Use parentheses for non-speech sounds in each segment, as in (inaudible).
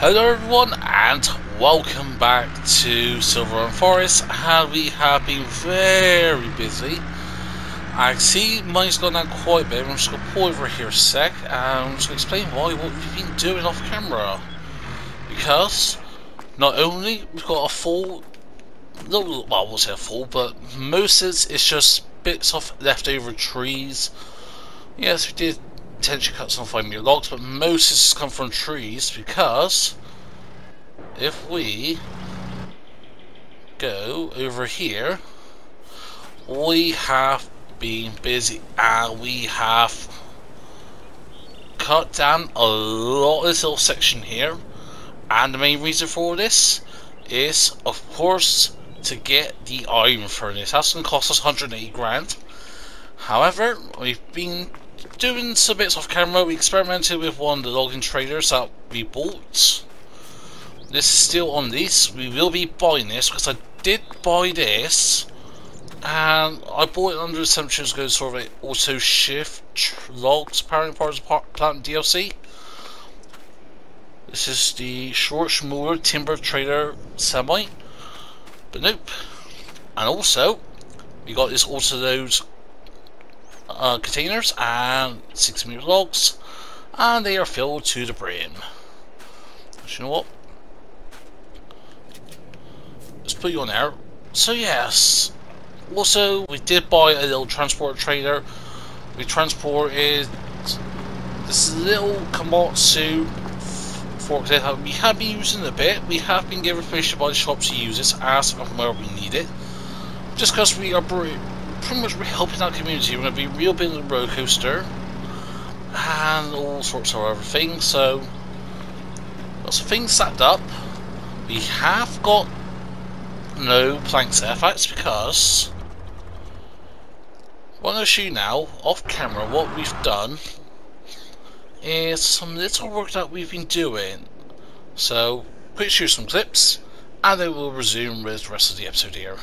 Hello everyone and welcome back to Silverrun Forest and we have been very busy. I see money's gone down quite a bit, I'm just going to pull over here a sec and I'm just going to explain why what we've been doing off camera. Because not only we've got a full, no, well I won't say a full, but most of it is just bits of leftover trees. Yes, we did potentially cut some fine new logs, but most of this come from trees because if we go over here, we have been busy and we have cut down a lot of this little section here. And the main reason for this is, of course, to get the iron furnace. That's going to cost us 180 grand. However, we've been doing some bits off camera. We experimented with one of the logging traders that we bought. This is still on this. We will be buying this because I did buy this. And I bought it under assumption it was going to sort of auto shift logs apparently part of the plant DLC. This is the schmooler timber trader semi. But nope. And also, we got this auto load uh, containers and 6 meter logs and they are filled to the brim. you know what? Let's put you on there. So yes, also we did buy a little transport trailer. We transported this little Komatsu forklift. We have been using it a bit. We have been given permission by the shop to use this as and where we need it. Just because we are pretty much helping our community. We're going to be real big the roller coaster and all sorts of other things. So, lots of things stacked up. We have got no planks. That's because I want to show you now, off camera, what we've done is some little work that we've been doing. So, quick shoot some clips, and then we'll resume with the rest of the episode here.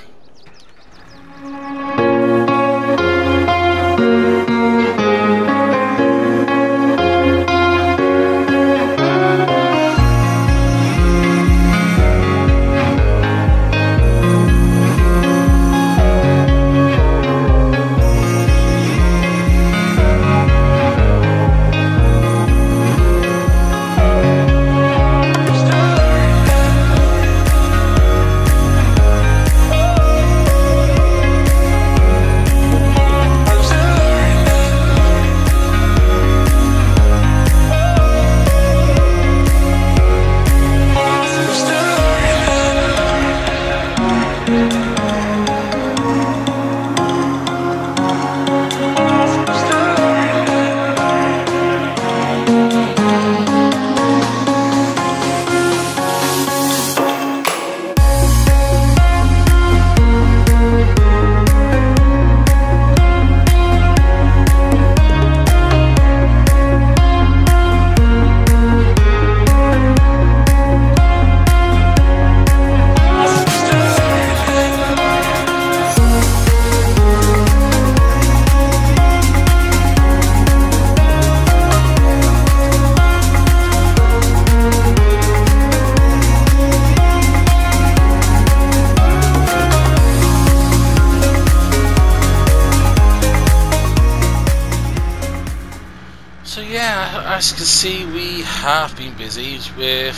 With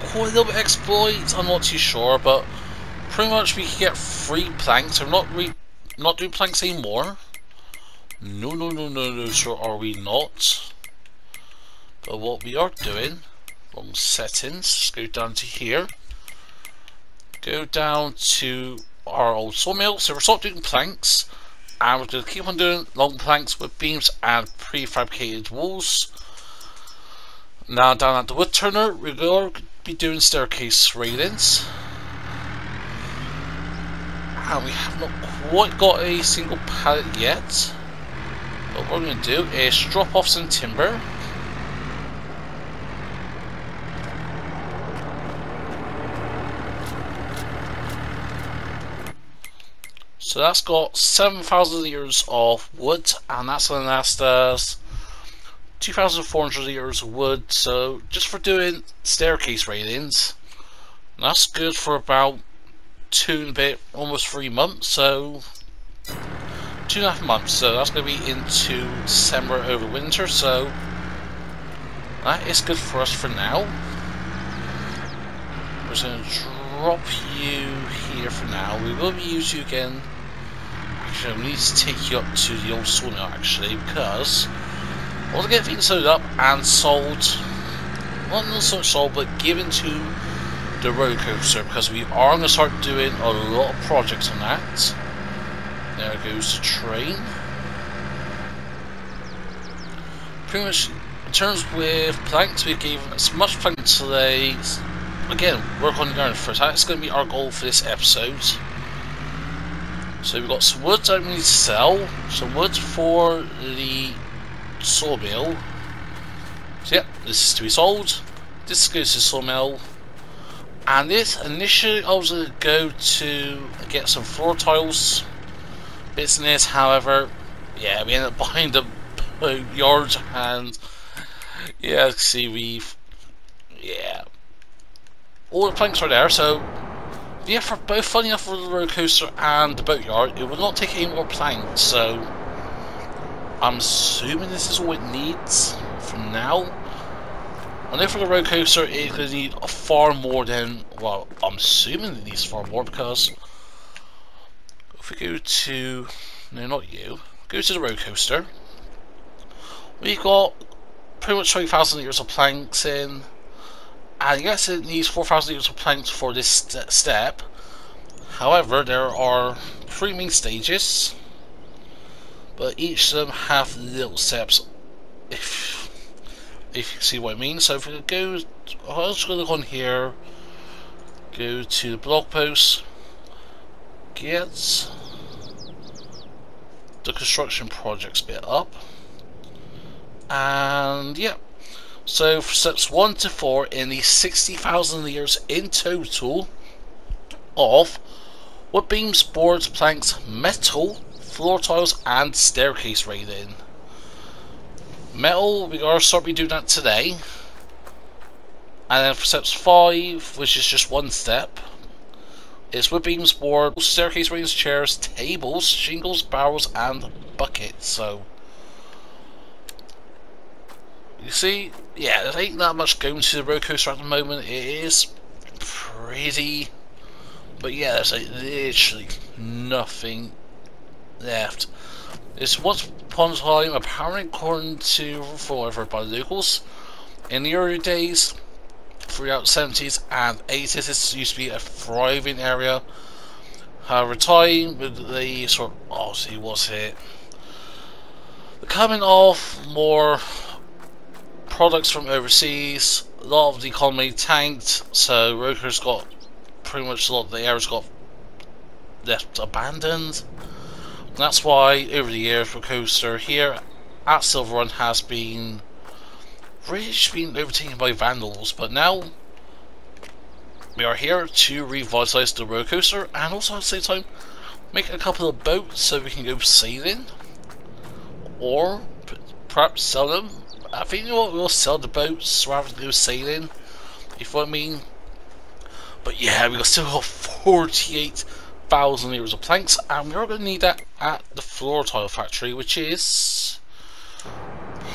quite a little bit of exploits. I'm not too sure, but pretty much we can get free planks. I'm not re not doing planks anymore. No, no, no, no, no, sure are we not. But what we are doing, on settings, go down to here. Go down to our old sawmill. So we're stop doing planks and we're going to keep on doing long planks with beams and prefabricated walls. Now down at the wood turner, we're going to be doing staircase railings. And we have not quite got a single pallet yet. But what we're going to do is drop off some timber. So that's got 7,000 years of wood, and that's going to last us 2,400 litres of wood, so just for doing staircase railings, that's good for about two and a bit, almost three months, so two and a half months, so that's going to be into December over winter, so that is good for us for now. We're just going to drop you here for now. We will be using you again. Actually, we need to take you up to the old sawmill actually, because Want to get things loaded up and sold. Not necessarily sold, but given to the roller coaster because we are going to start doing a lot of projects on that. There goes the train. Pretty much, in terms with planks, we gave as much plank today. Again, work on the iron first. That's going to be our goal for this episode. So we've got some wood that we need to sell, some wood for the sawmill. So yep, this is to be sold. This goes to sawmill. And this initially I was going to go to get some floor tiles business, however, yeah, we ended up buying the (laughs) yards and yeah, see we've yeah. All the planks are there, so yeah, for both funny enough for the roller coaster and the boatyard, it will not take any more planks, so I'm assuming this is all it needs for now. I know for the roller coaster it's going to need far more than, well, I'm assuming it needs far more because if we go to, no not you, go to the roller coaster, we've got pretty much 20,000 litres of planks in, and yes it needs 4,000 litres of planks for this st step, however there are three main stages, but each of them have little steps, if if you see what I mean. So if we go, I'll just go look on here, go to the blog post, get the construction projects bit up, and yeah. So for steps 1 to 4 in the 60,000 years in total of wood beams, boards, planks, metal, floor tiles and staircase railing. Metal, we are be doing that today. And then for steps 5, which is just one step, is wood beams, board, staircase railings, chairs, tables, shingles, barrels, and buckets. So, you see, yeah, there ain't that much going to the roller coaster at the moment. It is pretty, but yeah, there's like literally nothing left. It's once upon time, apparently according to forever by locals, in the early days, throughout the 70s and 80s, this used to be a thriving area. However, time with the sort of, oh, see, what's it? The coming of more products from overseas, a lot of the economy tanked, so Roker's got pretty much a lot of the areas got left abandoned. That's why over the years the Coaster here at Silverrun has been really been overtaken by vandals, but now we are here to revitalise the roller coaster and also at the same time make a couple of boats so we can go sailing or perhaps sell them. I think you know what, we'll sell the boats rather than go sailing, if you know what I mean. But yeah, we got still got 48 thousand litres of planks, and we are going to need that at the floor tile factory, which is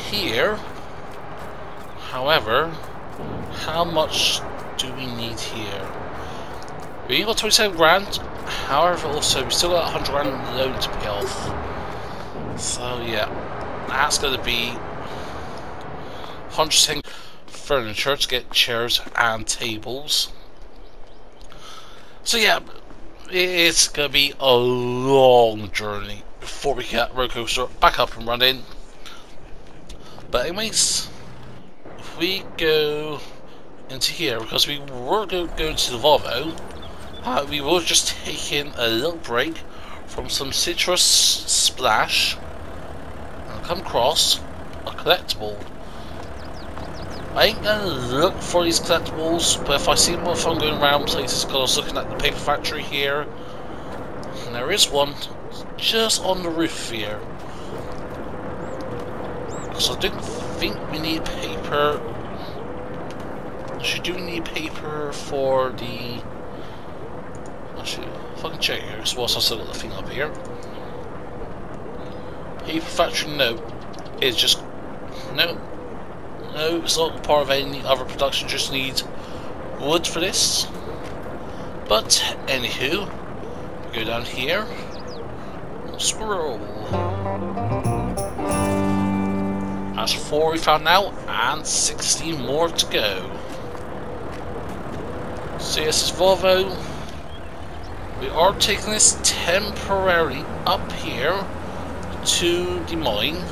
here. However, how much do we need here? We got 27 grand, however, also we still got 100 grand loan to pay off. So yeah, that's going to be 110 furniture to get chairs and tables. So yeah, it's going to be a long journey before we get roller coaster back up and running. But anyways, if we go into here, because we were going to go to the Volvo, uh, we were just taking a little break from some citrus splash and come across a collectible. I ain't gonna look for these collectibles, but if I see them I'm going around places, because I was looking at the paper factory here, and there is one just on the roof here. So I don't think we need paper. Should do need paper for the... Actually, fucking check here, because whilst I still got the thing up here. Paper factory, no. It's just... No. No, it's not part of any other production, just need wood for this. But, anywho, we go down here. Scroll. That's four we found now, and 16 more to go. So yes, this Volvo. We are taking this temporarily up here to the mine.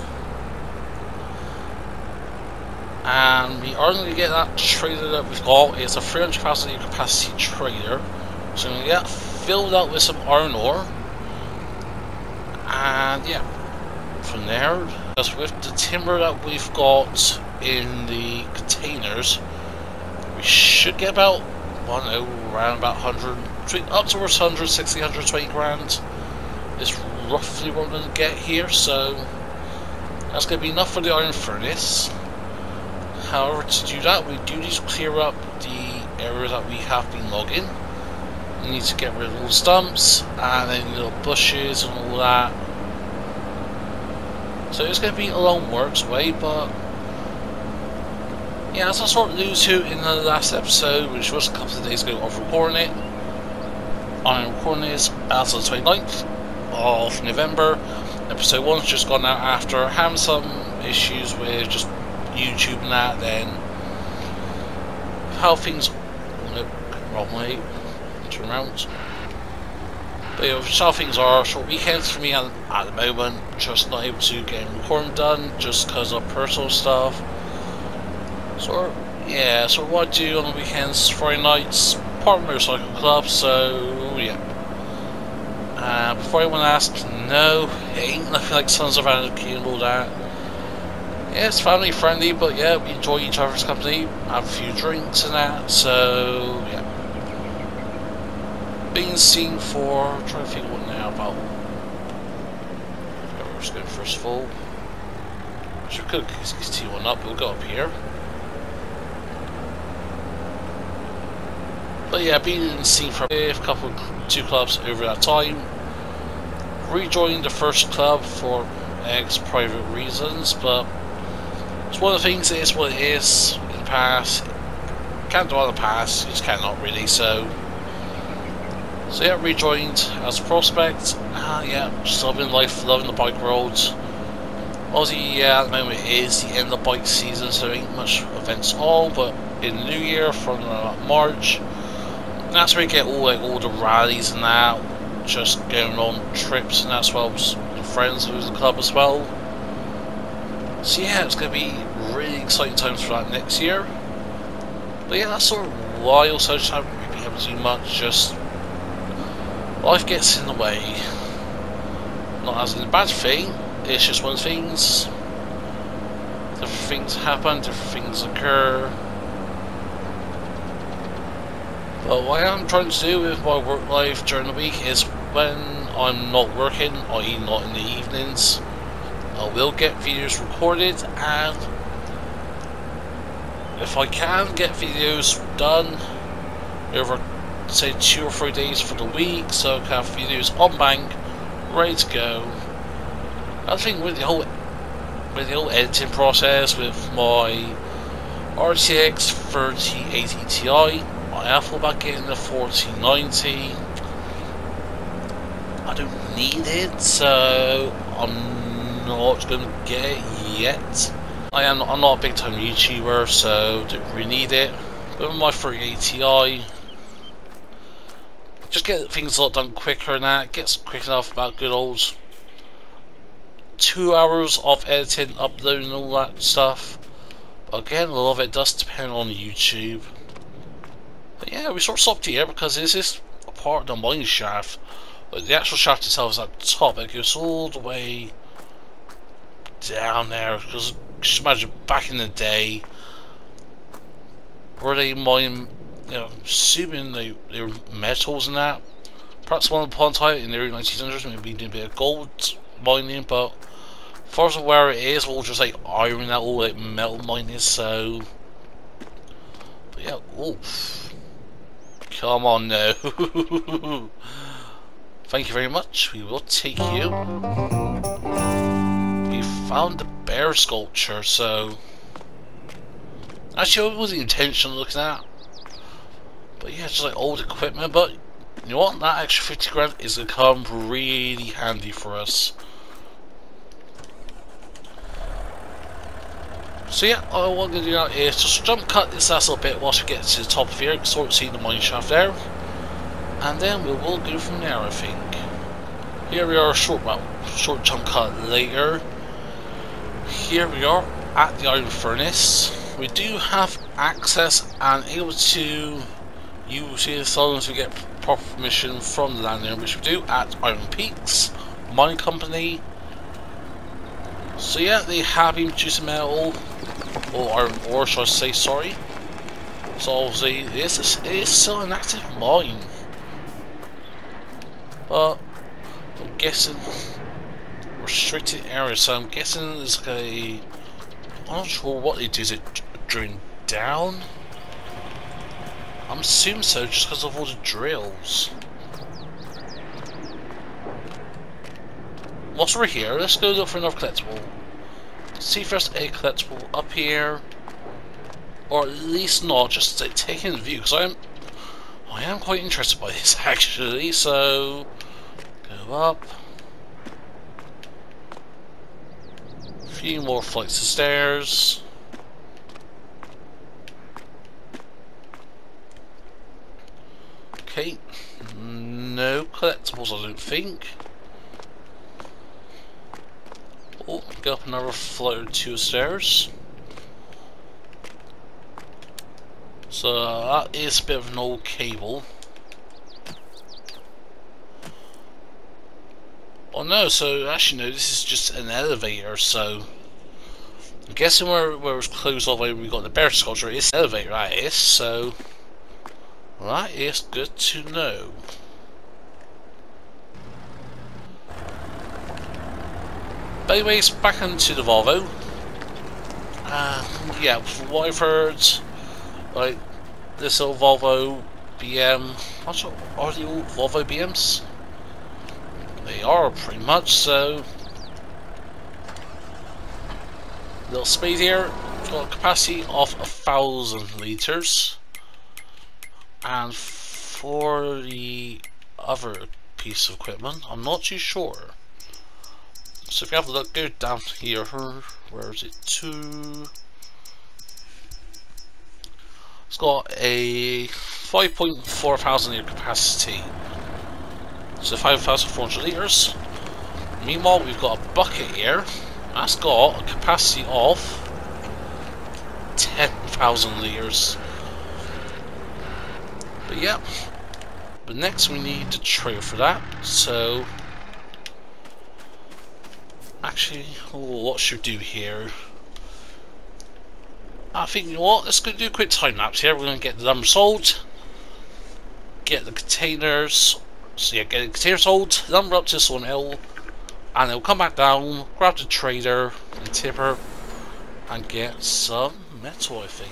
And we are going to get that trailer that we've got. It's a 300 capacity capacity trailer. So we're going to get filled up with some iron ore. And yeah, from there, just with the timber that we've got in the containers, we should get about, I don't know, around about 100, up towards 160, 120 grand is roughly what we're going to get here, so that's going to be enough for the iron furnace. However, to do that, we do need to clear up the area that we have been logging. We need to get rid of all the stumps, and then little bushes and all that. So it's going to be a long works way, but yeah, as I sort of alluded to in the last episode, which was a couple of days ago of recording it, I'm recording this as of the 29th of November. Episode 1's just gone out after having some issues with just YouTube and that, then how things went wrong way, turn around. But know, how things are, short weekends for me at, at the moment, just not able to get recording done just because of personal stuff. So, yeah, so what I do on the weekends, Friday nights, part of motorcycle club, so yeah. Uh, before anyone asks, no, it ain't nothing like Sons of Anarchy and all that. Yeah, it's family friendly, but yeah, we enjoy each other's company, have a few drinks and that, so yeah being seen for. I'm trying to think what now about. We're just going first of all. So we could continue one up, we'll go up here. But yeah, being seen for a couple, two clubs over that time. Rejoined the first club for ex private reasons, but it's one of the things. It is what it is. In the past, can't do the past. You just cannot really. So so yeah, rejoined as a prospect. Uh, yeah, just loving life, loving the bike roads. Obviously, yeah, at the moment it is the end of bike season, so there ain't much events all, but in the new year, from uh, March, that's where you get all like all the rallies and that, just going on trips, and that's well with friends with the club as well. So yeah, it's going to be really exciting times for that next year. But yeah, that's sort of why also just haven't really been able to do much, just life gets in the way. Not as in a bad thing, it's just one of things. Different things happen, different things occur. But what I'm trying to do with my work life during the week is when I'm not working, i.e. not in the evenings, I will get videos recorded and if I can get videos done over say two or three days for the week, so I can have videos on bank, ready to go. I think with the whole with the whole editing process with my RTX 3080 Ti, my Apple thought in the 4090. I don't need it, so I'm not going to get yet. I am I'm not a big time YouTuber, so don't really need it. But with my 3080 Ti, just get things a lot done quicker and that. Gets quick enough about good old two hours of editing, uploading, all that stuff. But again, a lot of it does depend on YouTube. But yeah, we sort of stopped here because this is a part of the mine shaft. But the actual shaft itself is at the top. It goes all the way down there. Because just imagine back in the day, were they mine you know, assuming they, they were metals and that. Perhaps one upon time in the early 1900s maybe doing a bit of gold mining, but far as where it is, we'll just like iron out all like metal mining so but yeah, oof. Come on now. (laughs) Thank you very much. We will take you. Found the bear sculpture, so actually it was the intention of looking at. But yeah, just like old equipment, but you know what? That extra 50 grand is going to come really handy for us. So yeah, all I'm going to do now is just jump cut this last little bit whilst we get to the top of here, sort of see the mine shaft there. And then we will go from there I think. Here we are short well, short jump cut later. Here we are at the iron furnace. We do have access and able to use it as long as we get proper permission from the landowner, which we do at Iron Peaks Mining Company. So yeah, they have been producing metal or iron ore, should I say, sorry. So obviously, it is, it is still an active mine. But, I'm guessing, restricted area, so I'm guessing there's like a, I'm not sure what it is. it drilling down? I'm assuming so, just because of all the drills. Whilst we're here, let's go look for another collectible see first a collectible up here, or at least not, just in the view, because I'm, I am quite interested by this (laughs) actually, so, go up, few more flights of stairs, okay, no collectibles I don't think, Oh, go up another flight or two stairs. So that is a bit of an old cable. Oh no, so actually no, this is just an elevator, so I'm guessing where, where it was closed all the way we got the bear sculpture is an elevator is, so that is good to know. But anyways, back into the Volvo. Uh, yeah, from what I've heard, like, this old Volvo BM, what are the old Volvo BMs? They are pretty much, so... Little speed here, got a capacity of a thousand litres. And for the other piece of equipment, I'm not too sure. So if you have a look, go down here, where is it, to... It's got a 5.4 thousand litre capacity, so 5,400 litres. Meanwhile, we've got a bucket here, that's got a capacity of 10,000 litres. But yeah, but next we need the trailer for that, so Actually, oh, what should we do here? I think, you know what, let's go do a quick time lapse here. We're going to get the number sold, get the containers, so yeah, get then sold, number up to this Hill, and then we'll come back down, grab the trader and tipper, and get some metal, I think.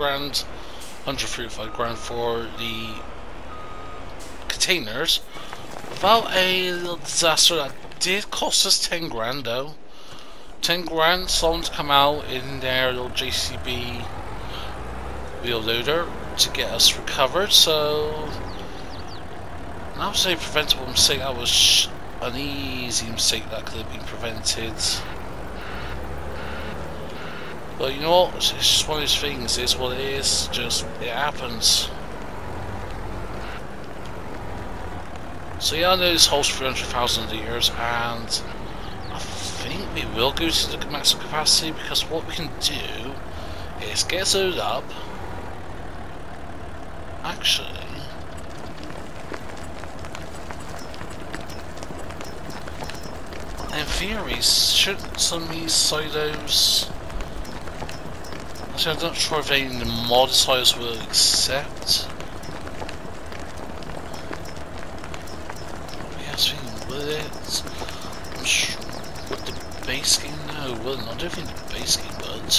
Grand, 135 grand for the containers. About a little disaster that did cost us 10 grand though. 10 grand, someone to come out in their little JCB wheel loader to get us recovered, so I would say preventable mistake, that was an easy mistake that could have been prevented. But you know what, it's just one of those things, it's what it is, just, it happens. So yeah, I know this holds 300,000 litres and I think we will go to the maximum capacity because what we can do is get it up. Actually, in theory, should some of these silos Actually, I'm not sure if any mod silos will accept it. I'm sure. Would the base game? No, well, I don't think the base game would.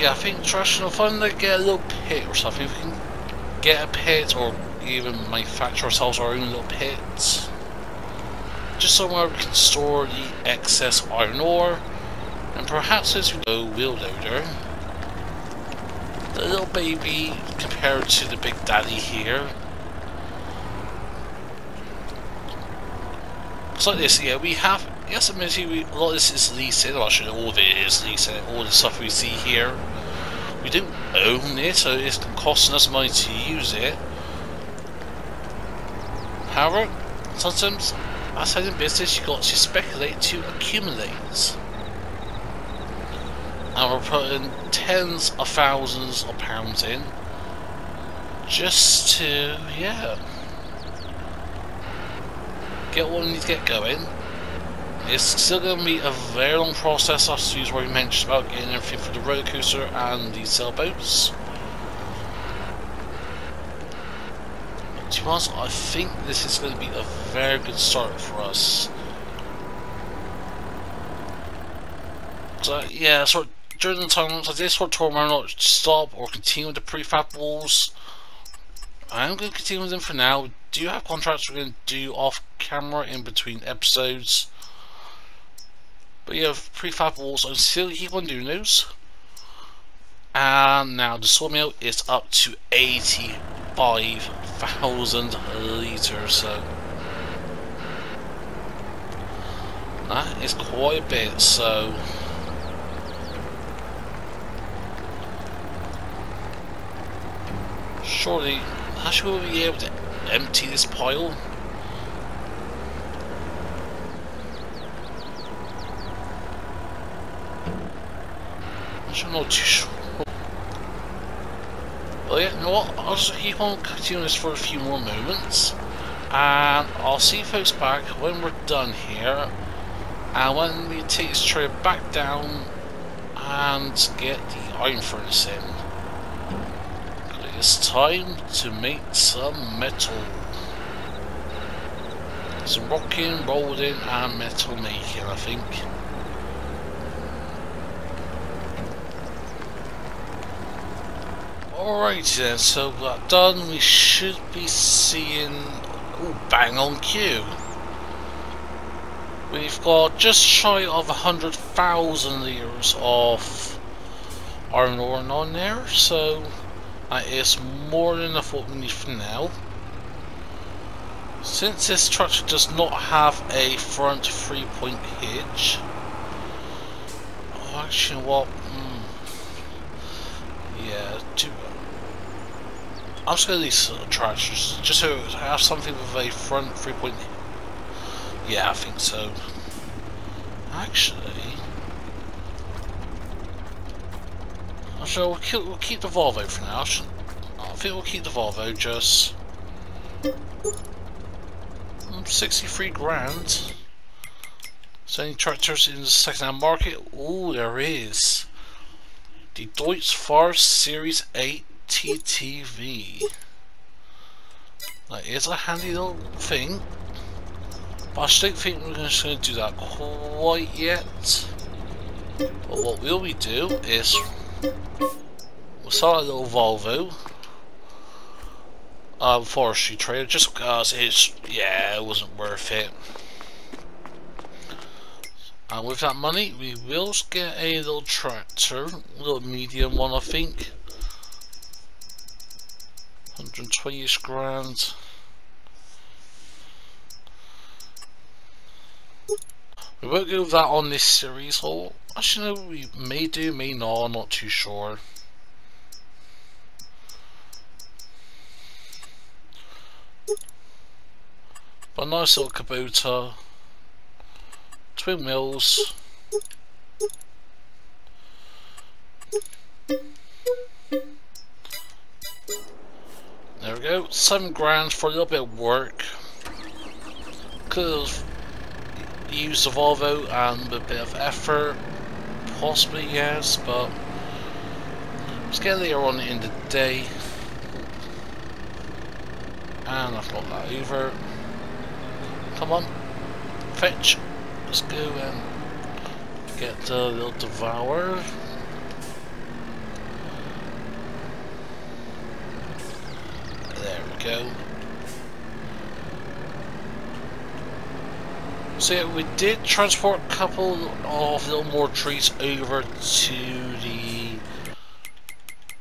Yeah, I think traditional fun to get a little pit or something. If we can get a pit or even manufacture ourselves our own little pits. Somewhere we can store the excess iron ore. And perhaps as we go wheel loader, the little baby compared to the big daddy here So like this, yeah, we have, yes, admittedly, we, a lot of this is leasing, well, actually, all of it is leasing, all the stuff we see here. We don't own it, so it's costing us money to use it. However, sometimes, outside in business, you've got to speculate to accumulate. And we're putting tens of thousands of pounds in, just to, yeah, get what we need to get going. It's still going to be a very long process after you already mentioned about getting everything for the roller coaster and the sailboats. I think this is going to be a very good start for us. So yeah, so during the time like this one tour, I'm not stop or continue with the prefab walls. I'm going to continue with them for now. Do you have contracts we're going to do off camera in between episodes? But yeah, prefab walls, I'm still keep on doing those. And now the sawmill is up to 85,000 litres, so that is quite a bit, so surely how should we be able to empty this pile? I'm not too sure. Well, yeah, you know what? I'll just keep on continuing this for a few more moments. And I'll see folks back when we're done here. And when we take this tray back down and get the iron furnace in. It's time to make some metal. Some rocking, rolling and metal making I think. Alright then, so that done, we should be seeing ooh, bang on cue. We've got just shy of a hundred thousand litres of iron ore on there, so that is more than enough what we need for now. Since this structure does not have a front three-point hitch, oh, actually, what? Mm, yeah, two. I'm just gonna these tractors just so I have something with a front three-point. Yeah, I think so. Actually. So we'll keep, we'll keep the Volvo for now. I think we'll keep the Volvo just... Hmm, 63 grand. So any tractors in the second-hand market? Oh, there is. The Deutz Fahr Series 8 TTV. That is a handy little thing. But I don't think we're going to do that quite yet. But what we'll we do is we'll start a little Volvo um, forestry trader just because it's yeah it wasn't worth it. And with that money we will get a little tractor, a little medium one I think. 120 grand. We won't with that on this series haul. Actually, no, we may do, may not, I'm not too sure. But nice little Kubota. Twin wheels. We go, seven grand for a little bit of work. Cause use the Volvo and a bit of effort, possibly yes, but let's get later on in the day. And I've got that over. Come on, fetch. Let's go and get the little devourer. There we go. So yeah, we did transport a couple of little more trees over to the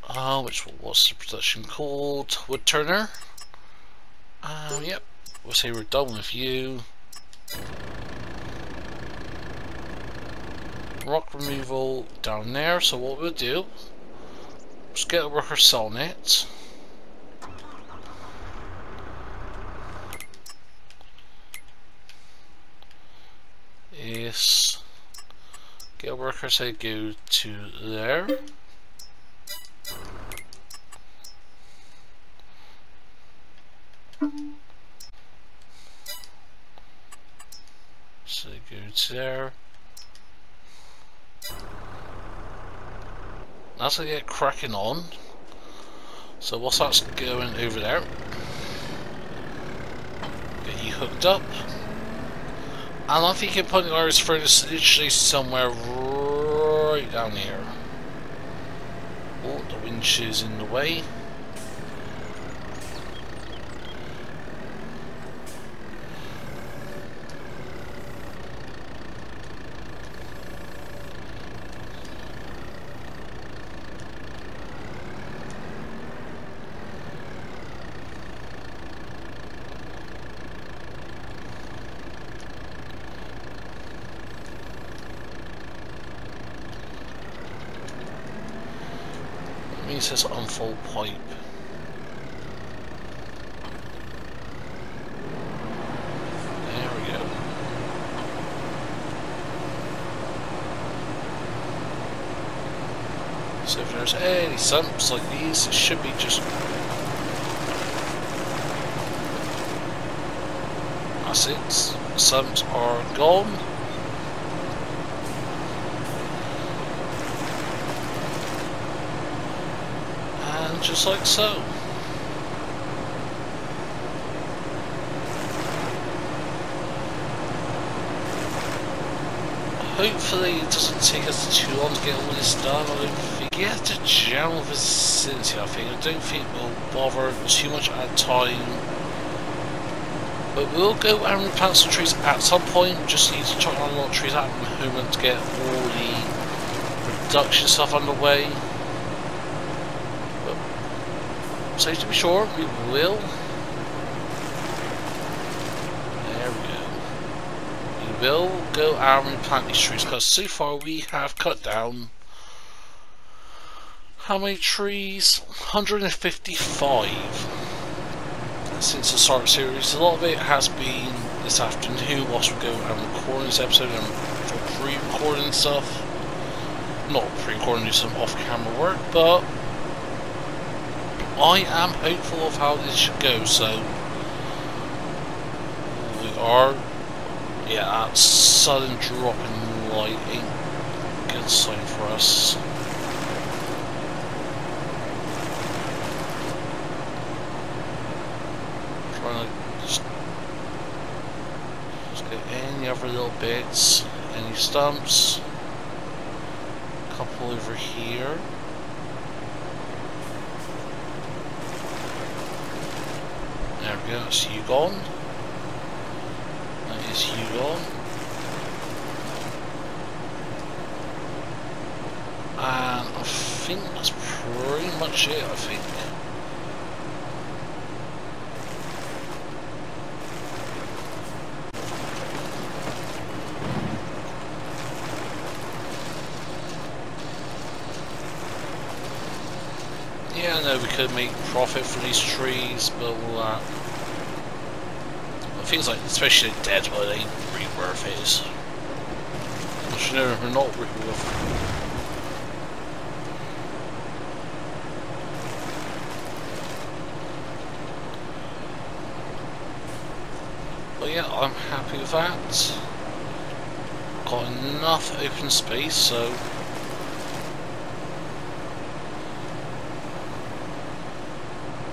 uh, which was the production called wood turner. Um, yep, we'll say we're done with you. Rock removal down there. So what we'll do, just get a worker selling it. is get worker say go to there. So go to there. That's to get cracking on. So what's that's going over there? Get you hooked up and I'm thinking putting ours furnace literally somewhere right down here. Oh, the winch is in the way. It says on full pipe. There we go. So if there's any sumps like these, it should be just That's it. Sumps are gone. Just like so. Hopefully it doesn't take us too long to get all this done. I don't think to general vicinity I think. I don't think we'll bother too much at a time. But we'll go and replant some trees at some point. Just need to chop down a lot of trees at the moment to get all the production stuff underway. So to be sure, we will. There we go. We will go out and plant these trees because so far we have cut down how many trees? 155 since the start of the series. A lot of it has been this afternoon whilst we go and recording this episode and pre-recording stuff. Not pre-recording, do some off-camera work, but I am hopeful of how this should go, so we are yeah, that sudden drop in light ain't good sign for us. Trying to just Let's get any other little bits. Any stumps. Couple over here. There we go, that's you gone. That is you gone. And I think that's pretty much it, I think. Yeah, I know we could make profit from these trees, but we'll, uh, things like, especially Deadwood, ain't really worth it. Which, we're not it. But yeah, I'm happy with that. Got enough open space, so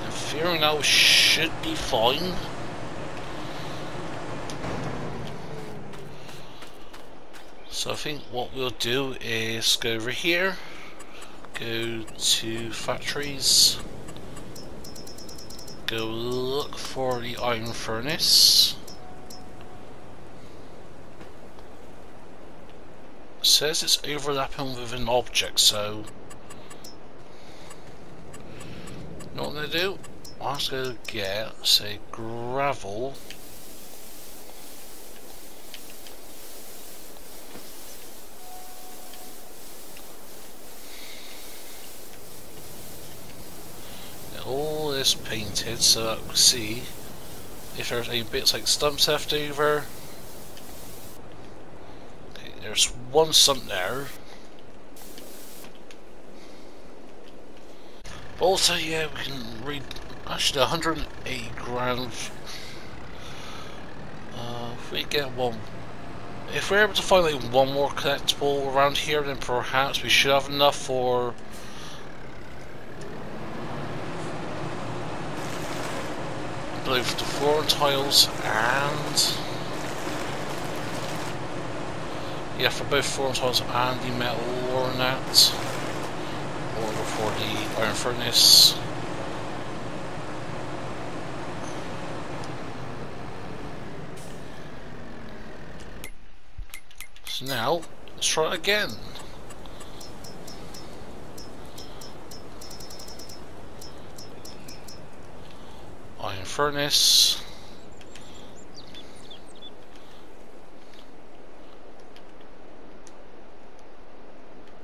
I'm fearing now should be fine. So I think what we'll do is go over here, go to factories, go look for the iron furnace. Says it's overlapping with an object, so you know what I'm to do? I'm just to get, say, gravel. Get all this painted so that we see if there's any bits like stumps left over. Okay, there's one stump there. Also, yeah, we can read Actually, 180 grand. Uh, if we get one, if we're able to find like one more collectible around here, then perhaps we should have enough for. Both the floor tiles and yeah, for both floor tiles and the metal ornate, or for the iron furnace. So now, let's try it again. Iron furnace.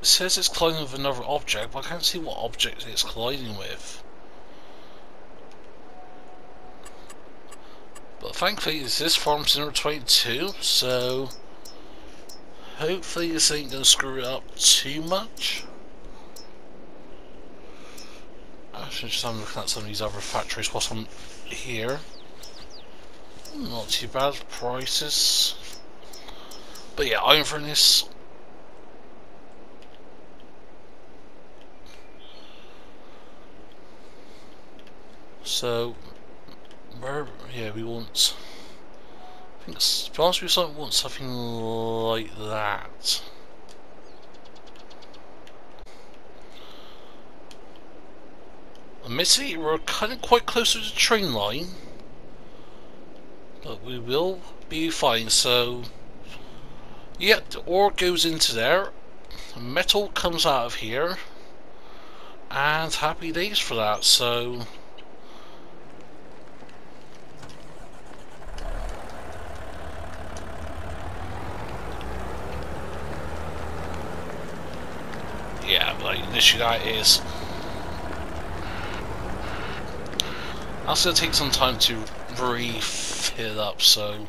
It says it's colliding with another object, but I can't see what object it's colliding with. But thankfully, this Farm Sim 22, so Hopefully this ain't gonna screw it up too much. I should just have at some of these other factories whilst I'm here. Not too bad prices. But yeah, iron furnace. So, where, yeah, we want i to be honest I want something like that. Admittedly, we're kind of quite close to the train line, but we will be fine. So, yeah, the ore goes into there, metal comes out of here, and happy days for that. So. Yeah, like the issue is going to take some time to refill up so.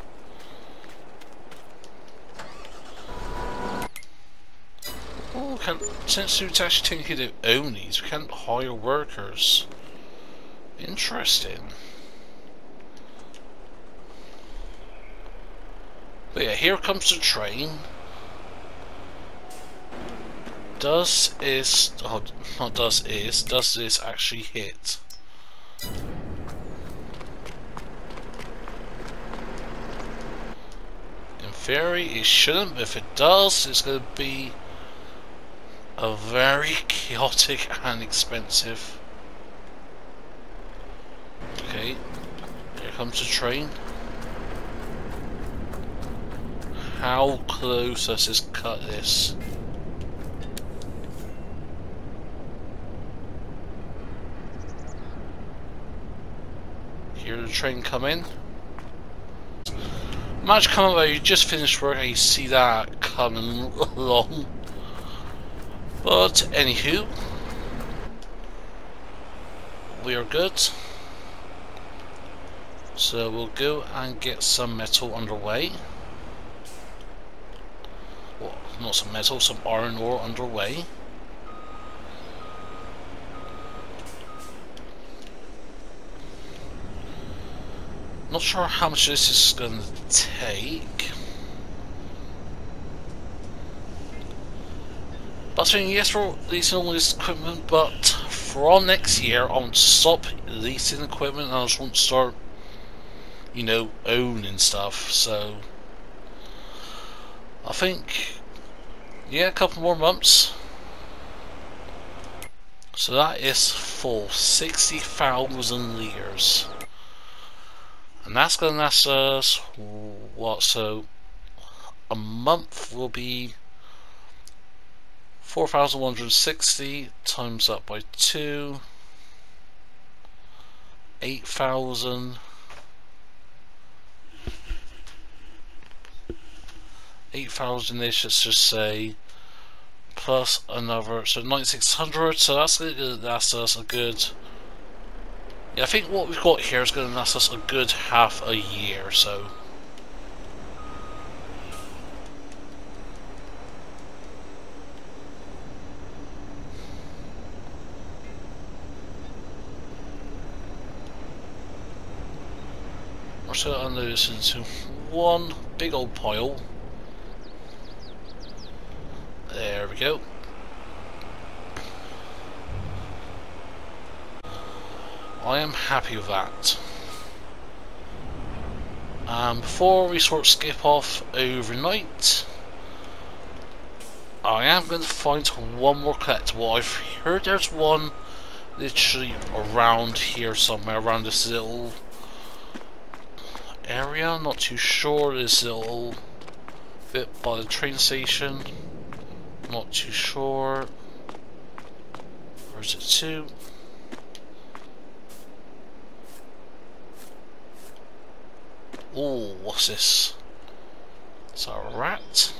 Oh can, since we're actually taking the Onis we can't hire workers. Interesting. But yeah here comes the train. Does is oh, not does is does this actually hit? Theory, it shouldn't. But if it does, it's going to be a very chaotic and expensive. Okay, here comes the train. How close does this cut this? Hear the train come in. Imagine coming where you just finished work and you see that coming along. But anywho, we are good. So we'll go and get some metal underway. Well, not some metal, some iron ore underway. Not sure how much this is going to take. But yes for leasing all this equipment, but for next year I want to stop leasing equipment and I just want to start, you know, owning stuff. So I think, yeah, a couple more months. So that is for 60,000 litres. And that's going to last us, what, so a month will be 4,160 times that by 2, 8,000, 8,000 ish, let's just say, plus another, so 9,600, so that's going to last us a good yeah, I think what we've got here is going to last us a good half a year or so. We're going unload this into one big old pile. There we go. I am happy with that. Um, before we sort of skip off overnight, I am going to find one more collectible. I've heard there's one literally around here somewhere, around this little area. I'm Not too sure. This little bit by the train station. Not too sure. Where's it to? Oh, what's this? It's a rat.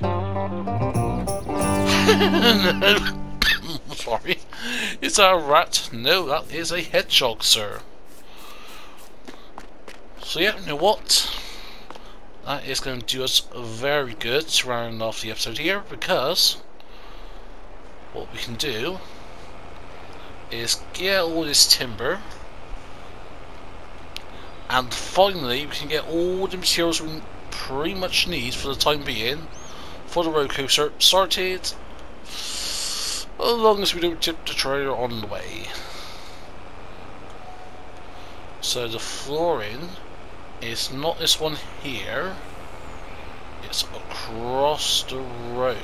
(laughs) Sorry. It's a rat. No, that is a hedgehog, sir. So yeah, you know what? That is going to do us very good to round off the episode here because what we can do is get all this timber and finally, we can get all the materials we pretty much need for the time being for the roller coaster started. As long as we don't tip the trailer on the way. So the flooring is not this one here. It's across the road.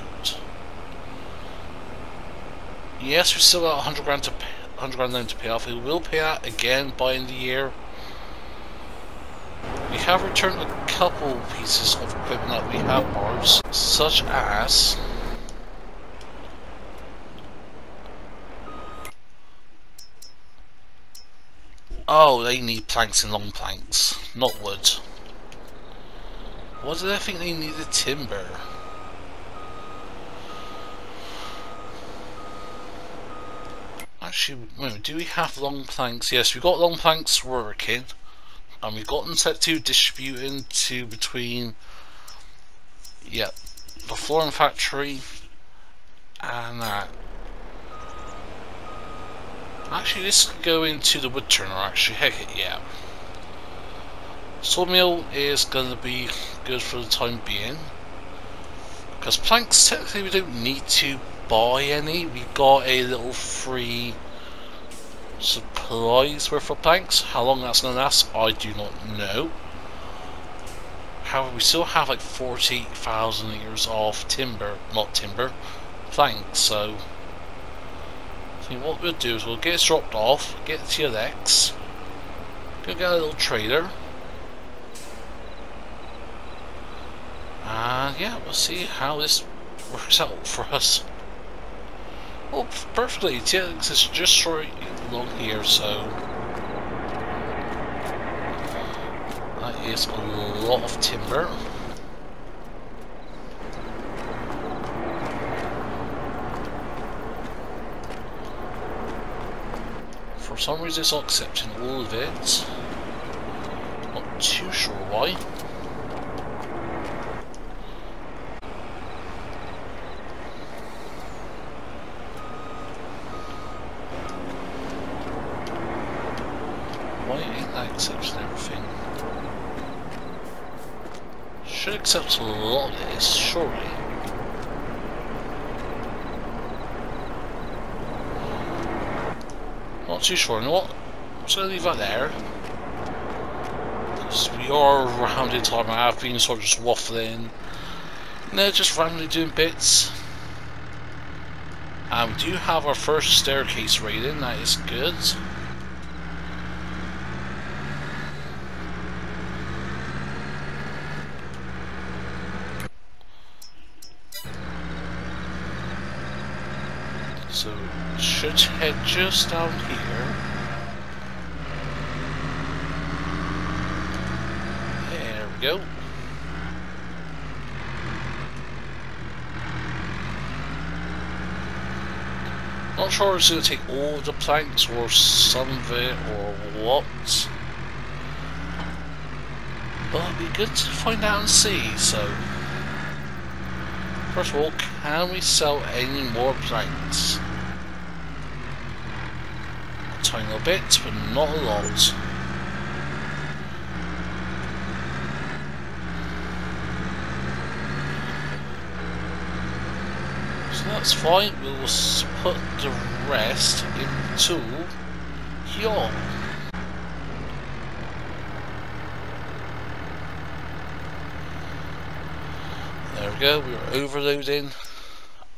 Yes, we still got 100 grand to 100 grand loan to pay off. We will pay that again by of the year. We have returned a couple pieces of equipment that we have borrowed, such as Oh, they need planks and long planks, not wood. What did I think they needed timber? Actually, wait, do we have long planks? Yes, we've got long planks working and we've gotten set to distributing to between yeah the flooring factory and that. Actually this could go into the wood turner actually. Heck (laughs) it yeah. Sawmill is going to be good for the time being. Because planks technically we don't need to buy any. We got a little free supplies worth of planks. How long that's going to last, I do not know. However, we still have like 40,000 years of timber, not timber, planks, so... What we'll do is we'll get it dropped off, get to the TLX, go get a little trader, and yeah, we'll see how this works out for us. Oh, perfectly, TLX is just right along here, so... That is a lot of timber. For some reason it's not accepting all of it. Not too sure. Why ain't that accepting everything? Should accept a lot of this, surely. Not too sure. You what? I'm going to leave that there. Because we are around in time. I have been sort of just waffling. No, just randomly doing bits. And we do have our first staircase rating. That is good. So should head just down here. There we go. Not sure if it's going to take all the planks or some of it or what. But it'd be good to find out and see, so... First of all, can we sell any more planks? A tiny little bit, but not a lot. So that's fine, we will put the rest into here. There we go, we are overloading.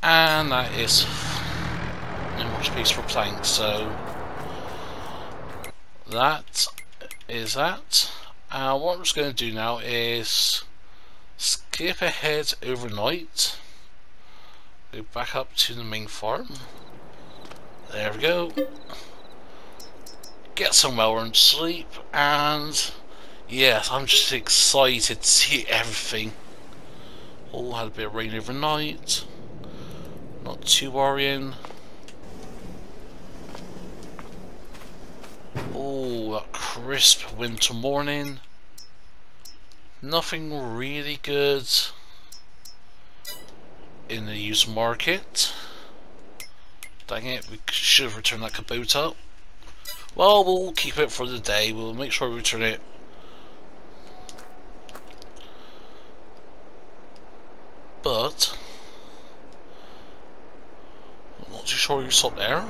And that is more space for planks, so that is that. And what I'm just going to do now is skip ahead overnight. Go back up to the main farm. There we go. Get some well-earned sleep, and yes, I'm just excited to see everything. All had a bit of rain overnight. Not too worrying. Crisp winter morning. Nothing really good in the used market. Dang it, we should have returned that Kubota. Well, we'll keep it for the day. We'll make sure we return it but I'm not too sure you stop there.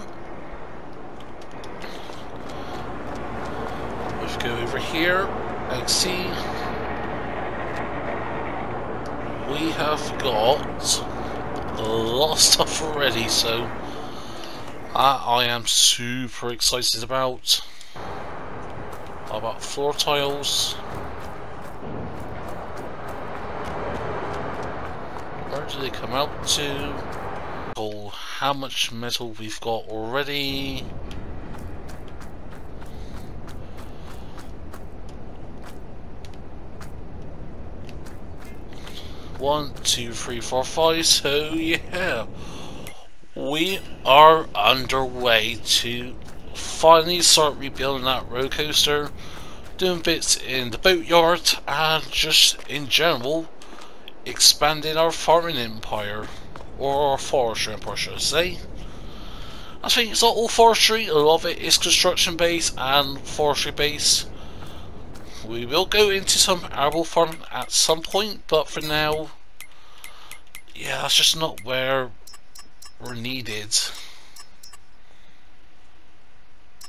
Go over here and see we have got a lot of stuff already, so that I am super excited about. About floor tiles. Where do they come out to? Oh, how much metal we've got already? One, two, three, four, five. So yeah, we are underway to finally start rebuilding that roller coaster, doing bits in the boatyard, and just in general expanding our farming empire, or our forestry empire should I say. I think it's not all forestry, a lot of it is construction based and forestry based. We will go into some arable farm at some point, but for now, yeah, that's just not where we're needed.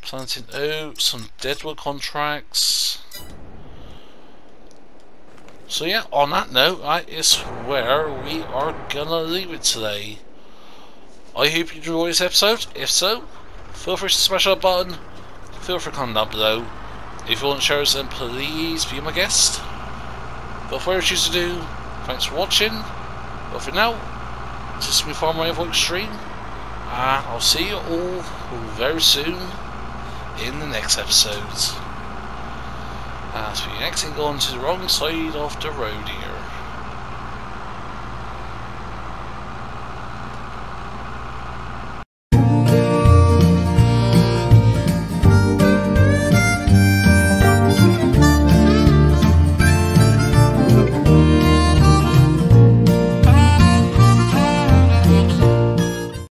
Planting oak, some deadwood contracts. So yeah, on that note, that is where we are gonna leave it today. I hope you enjoyed this episode. If so, feel free to smash that button. Feel free to comment down below. If you want us, then please be my guest. But whatever you choose to do, thanks for watching. But for now, this is me Farmer EnvoyXtreme. And I'll see you all very soon in the next episode. As we actually gone to the wrong side of the road here.